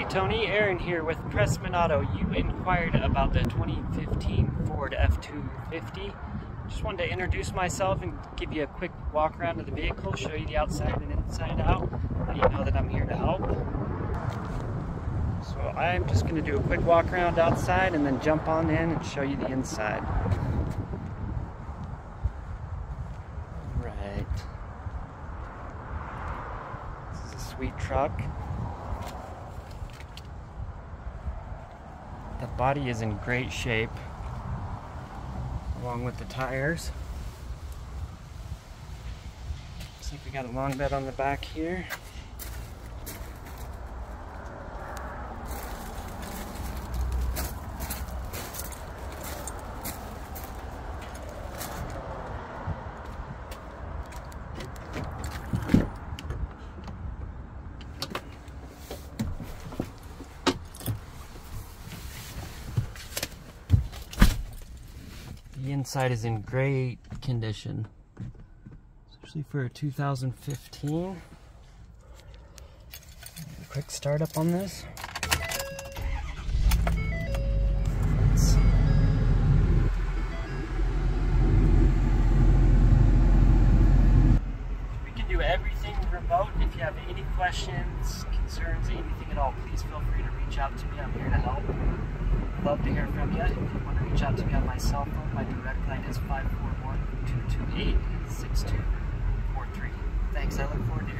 Hey Tony, Aaron here with Pressman Auto. You inquired about the 2015 Ford F-250. Just wanted to introduce myself and give you a quick walk around of the vehicle, show you the outside and inside out, let you know that I'm here to help. So I'm just going to do a quick walk around outside and then jump on in and show you the inside. Right. This is a sweet truck. The body is in great shape, along with the tires. Looks like we got a long bed on the back here. The inside is in great condition, especially for a 2015. A quick startup on this. We can do everything remote. If you have any questions, concerns, anything at all, please feel free to reach out to me. I'm here to help. Love to hear from you. Reach out to me on my cell phone, my direct line is 541 228 6243. Thanks. I look forward to